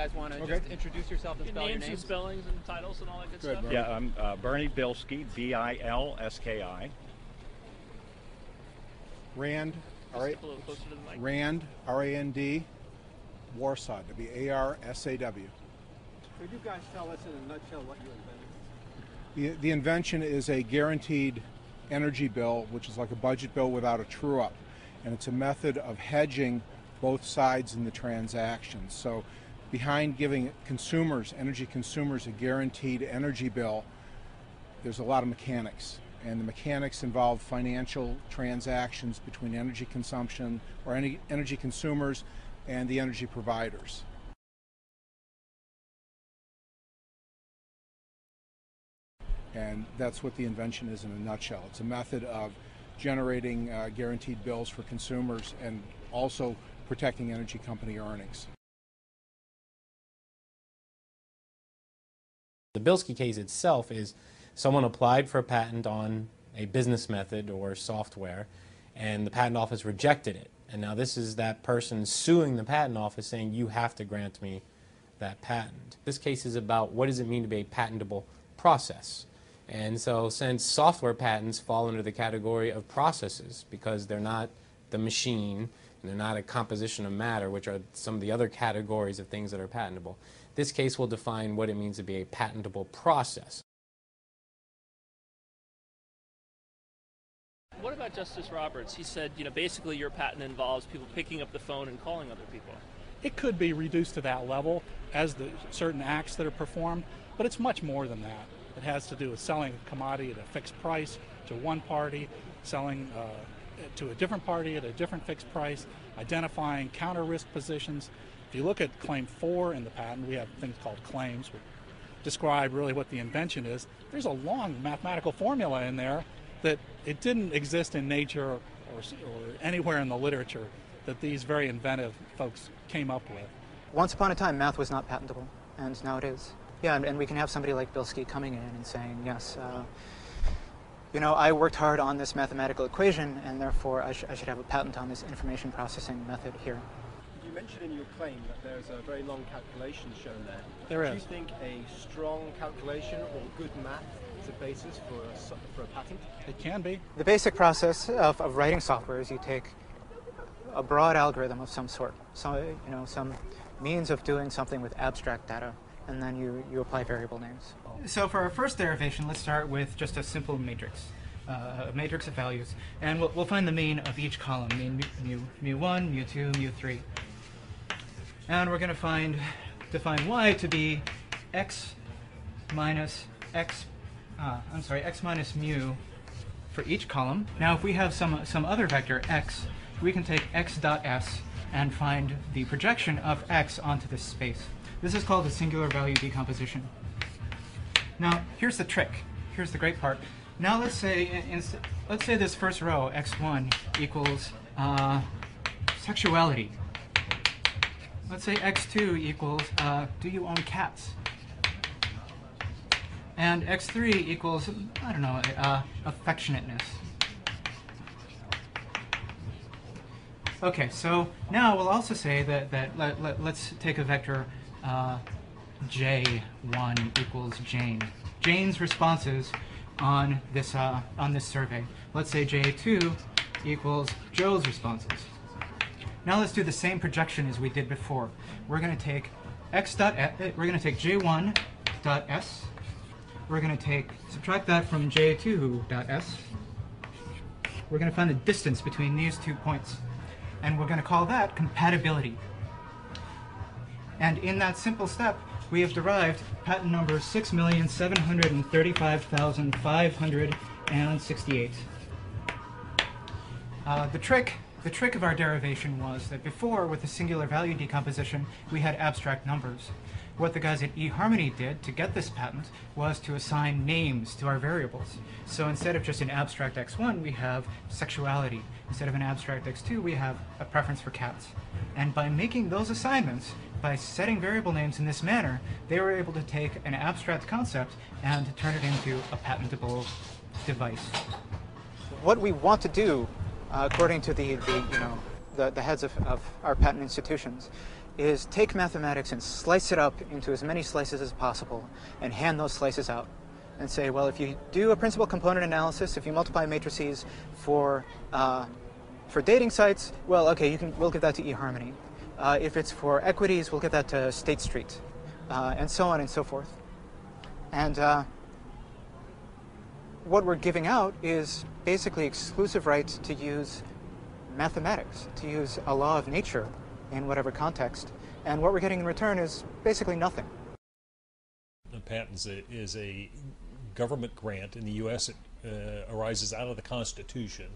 guys want to Okay. just introduce yourself and Your spell your names and names? spellings and titles and all that good, Good, stuff. Bernie. Yeah, I'm uh, Bernie Bilski, B I L S K I. Rand, Just all right. step a little closer to the mic. Rand, R A N D, Warsaw, W A R S A W. Could you guys tell us in a nutshell what you invented? The, the invention is a guaranteed energy bill, which is like a budget bill without a true up. And it's a method of hedging both sides in the transaction. So, behind giving consumers, energy consumers, a guaranteed energy bill, there's a lot of mechanics. And the mechanics involve financial transactions between energy consumption or any energy consumers and the energy providers. And that's what the invention is in a nutshell. It's a method of generating uh, guaranteed bills for consumers and also protecting energy company earnings. The Bilski case itself is someone applied for a patent on a business method or software, and the patent office rejected it. And now this is that person suing the patent office saying, you have to grant me that patent. This case is about what does it mean to be a patentable process. And so, since software patents fall under the category of processes because they're not the machine and they're not a composition of matter, which are some of the other categories of things that are patentable, this case will define what it means to be a patentable process. What about Justice Roberts? He said, you know, basically your patent involves people picking up the phone and calling other people. It could be reduced to that level as the certain acts that are performed, but it's much more than that. It has to do with selling a commodity at a fixed price to one party, selling uh, to a different party at a different fixed price, identifying counter risk positions. If you look at claim four in the patent, we have things called claims, which describe really what the invention is. There's a long mathematical formula in there that it didn't exist in nature or, or anywhere in the literature that these very inventive folks came up with. Once upon a time, math was not patentable, and now it is. Yeah, and, and we can have somebody like Bilski coming in and saying, yes, uh, you know, I worked hard on this mathematical equation, and therefore I, sh- I should have a patent on this information processing method here. You mentioned in your claim that there's a very long calculation shown there. There Do you think a strong calculation or good math is a basis for a, so- for a patent? It can be. The basic process of, of writing software is you take a broad algorithm of some sort, so, you know, some means of doing something with abstract data, and then you, you apply variable names. So for our first derivation, let's start with just a simple matrix, uh, a matrix of values, and we'll, we'll find the mean of each column, mean mu, mu, mu1, mu2, mu3. And we're going to find, define y to be x minus x, uh, I'm sorry, x minus mu for each column. Now if we have some, some other vector x, we can take x dot s and find the projection of x onto this space. This is called a singular value decomposition. Now, here's the trick. Here's the great part. Now, let's say let's say this first row x1 equals uh, sexuality. Let's say x2 equals uh, do you own cats? And x3 equals I don't know uh, affectionateness. Okay, so now we'll also say that, that let, let, let's take a vector uh, J1 equals Jane. Jane's responses on this, uh, on this survey. Let's say J2 equals Joe's responses. Now let's do the same projection as we did before. We're going to take x dot e- we're going to take J1 dot s. We're going to take subtract that from J2 dot s. We're going to find the distance between these two points and we're going to call that compatibility. And in that simple step, we have derived patent number 6,735,568. Uh, the trick, the trick of our derivation was that before, with the singular value decomposition, we had abstract numbers. What the guys at eHarmony did to get this patent was to assign names to our variables. So instead of just an abstract x1, we have sexuality. Instead of an abstract x2, we have a preference for cats. And by making those assignments, by setting variable names in this manner, they were able to take an abstract concept and turn it into a patentable device. What we want to do, uh, according to the, the, you know, the, the heads of, of our patent institutions, is take mathematics and slice it up into as many slices as possible and hand those slices out and say, well, if you do a principal component analysis, if you multiply matrices for uh, for dating sites, well, okay, you can we'll give that to eHarmony. Uh, if it's for equities, we'll give that to State Street, uh, and so on and so forth. And uh, what we're giving out is basically exclusive rights to use mathematics, to use a law of nature in whatever context. And what we're getting in return is basically nothing. The patent is a government grant in the U.S. It uh, arises out of the Constitution.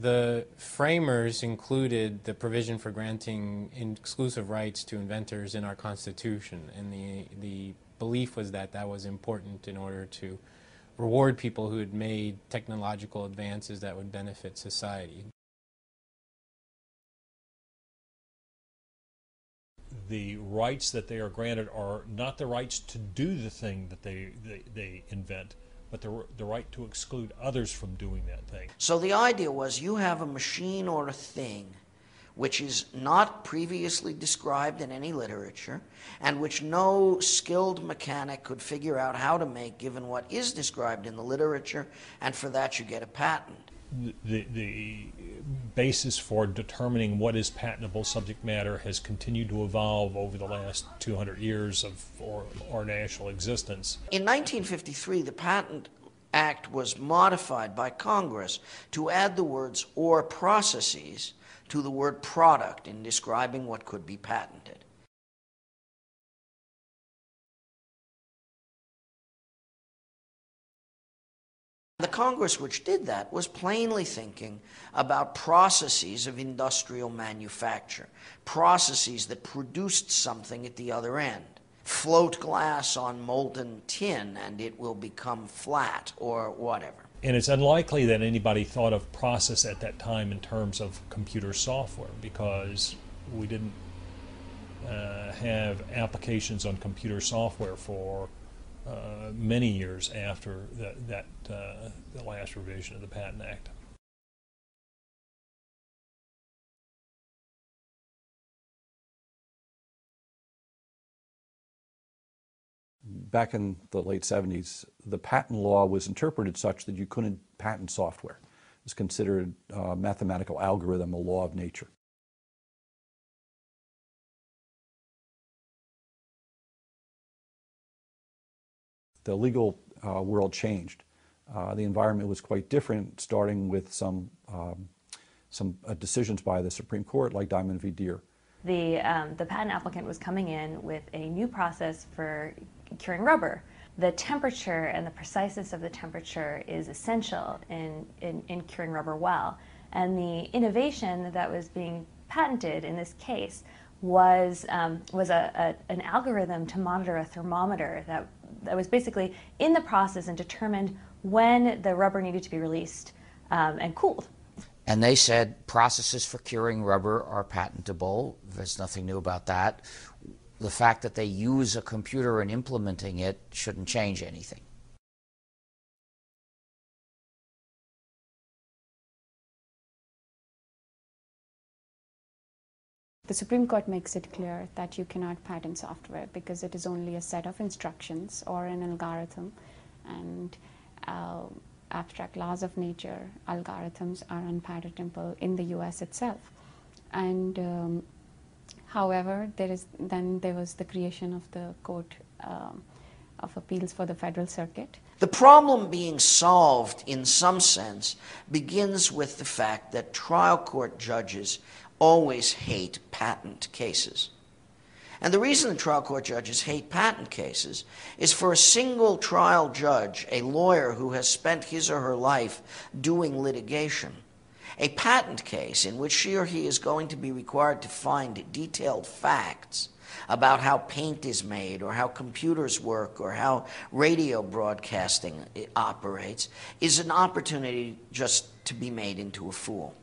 The framers included the provision for granting exclusive rights to inventors in our Constitution, and the the belief was that that was important in order to reward people who had made technological advances that would benefit society. The rights that they are granted are not the rights to do the thing that they, they, they invent, but the, the right to exclude others from doing that thing. So the idea was you have a machine or a thing which is not previously described in any literature and which no skilled mechanic could figure out how to make given what is described in the literature, and for that you get a patent. The, the basis for determining what is patentable subject matter has continued to evolve over the last 200 years of our, our national existence. In 1953, the Patent Act was modified by Congress to add the words or processes to the word product in describing what could be patented. The Congress which did that was plainly thinking about processes of industrial manufacture, processes that produced something at the other end. Float glass on molten tin and it will become flat or whatever. And it's unlikely that anybody thought of process at that time in terms of computer software because we didn't uh, have applications on computer software for uh, many years after that, that uh, the last revision of the Patent Act. Back in the late 70s, the patent law was interpreted such that you couldn't patent software. It was considered a mathematical algorithm, a law of nature. The legal uh, world changed. Uh, the environment was quite different, starting with some, um, some uh, decisions by the Supreme Court, like Diamond v. Diehr. The, um, the patent applicant was coming in with a new process for curing rubber. The temperature and the preciseness of the temperature is essential in, in, in curing rubber well. And the innovation that was being patented in this case was, um, was a, a, an algorithm to monitor a thermometer that, that was basically in the process and determined when the rubber needed to be released um, and cooled. And they said processes for curing rubber are patentable. There's nothing new about that the fact that they use a computer in implementing it shouldn't change anything. The Supreme Court makes it clear that you cannot patent software because it is only a set of instructions or an algorithm, and uh, abstract laws of nature algorithms are unpatentable in the US itself. And um, However, there is then there was the creation of the Court um, of Appeals for the Federal Circuit. The problem being solved, in some sense, begins with the fact that trial court judges always hate patent cases. And the reason the trial court judges hate patent cases is for a single trial judge, a lawyer who has spent his or her life doing litigation a patent case in which she or he is going to be required to find detailed facts about how paint is made or how computers work or how radio broadcasting operates is an opportunity just to be made into a fool.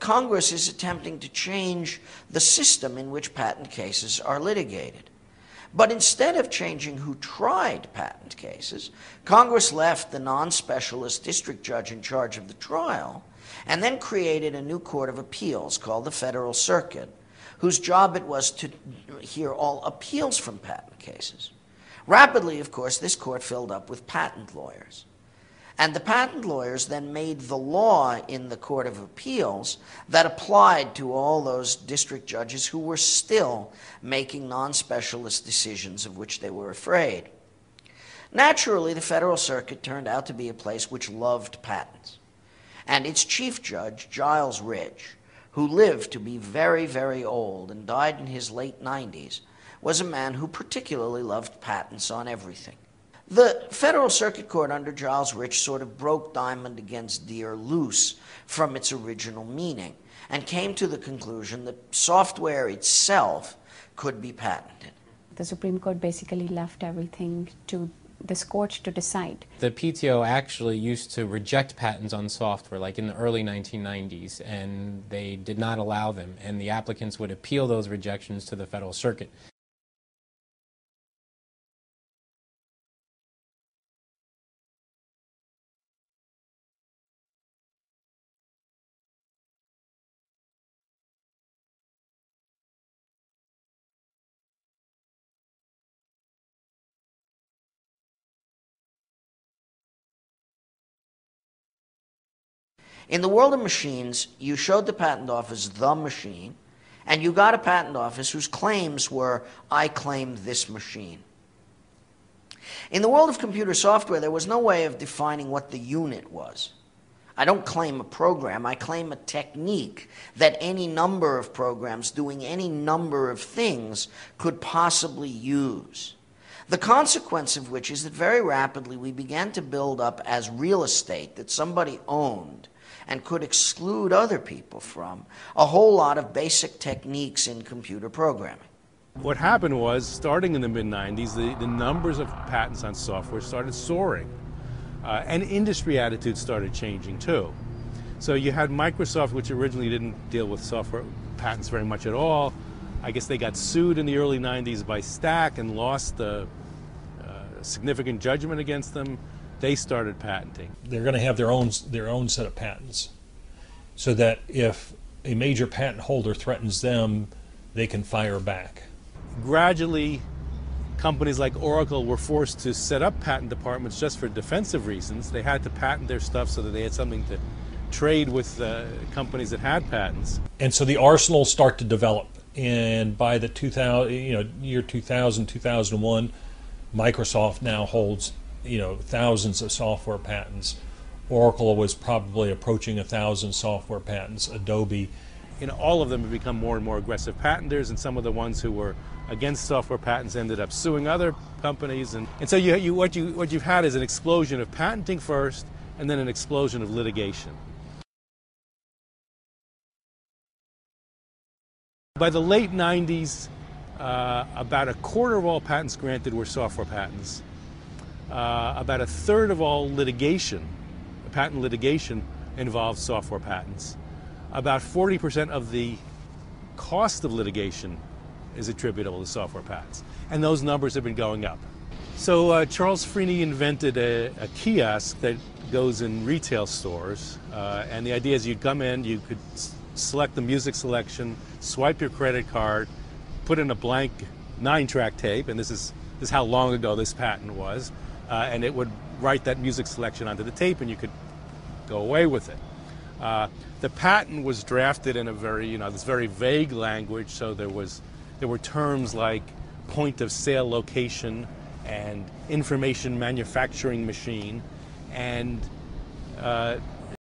Congress is attempting to change the system in which patent cases are litigated But instead of changing who tried patent cases, Congress left the non specialist district judge in charge of the trial and then created a new court of appeals called the Federal Circuit, whose job it was to hear all appeals from patent cases. Rapidly, of course, this court filled up with patent lawyers. And the patent lawyers then made the law in the Court of Appeals that applied to all those district judges who were still making non specialist decisions of which they were afraid. Naturally, the Federal Circuit turned out to be a place which loved patents. And its chief judge, Giles Rich, who lived to be very, very old and died in his late 90s, was a man who particularly loved patents on everything. The Federal Circuit Court under Giles Rich sort of broke Diamond against Diehr loose from its original meaning and came to the conclusion that software itself could be patented. The Supreme Court basically left everything to this court to decide. The PTO actually used to reject patents on software, like in the early 1990s, and they did not allow them, and the applicants would appeal those rejections to the Federal Circuit. In the world of machines, you showed the patent office the machine, and you got a patent office whose claims were, I claim this machine. In the world of computer software, there was no way of defining what the unit was. I don't claim a program, I claim a technique that any number of programs doing any number of things could possibly use. The consequence of which is that very rapidly we began to build up as real estate that somebody owned and could exclude other people from a whole lot of basic techniques in computer programming. What happened was, starting in the mid 90s, the, the numbers of patents on software started soaring. Uh, and industry attitudes started changing too. So you had Microsoft, which originally didn't deal with software patents very much at all. I guess they got sued in the early 90s by Stac and lost a, a significant judgment against them they started patenting. They're going to have their own their own set of patents, so that if a major patent holder threatens them, they can fire back. Gradually, companies like Oracle were forced to set up patent departments just for defensive reasons. They had to patent their stuff so that they had something to trade with uh, companies that had patents. And so the arsenals start to develop. And by the 2000, you know, year 2000, 2001, Microsoft now holds you know thousands of software patents. Oracle was probably approaching a thousand software patents. Adobe. You know, all of them have become more and more aggressive patenters, and some of the ones who were against software patents ended up suing other companies. And, and so you, you, what, you, what you've had is an explosion of patenting first, and then an explosion of litigation. By the late 90s, uh, about a quarter of all patents granted were software patents uh, about a third of all litigation, patent litigation, involves software patents. About 40% of the cost of litigation is attributable to software patents. And those numbers have been going up. So uh, Charles Freeny invented a, a, kiosk that goes in retail stores. Uh, and the idea is you'd come in, you could select the music selection, swipe your credit card, put in a blank nine track tape, and this is, this is how long ago this patent was uh, and it would write that music selection onto the tape, and you could go away with it. Uh, the patent was drafted in a very, you know, this very vague language, so there was, there were terms like point of sale location and information manufacturing machine, and uh,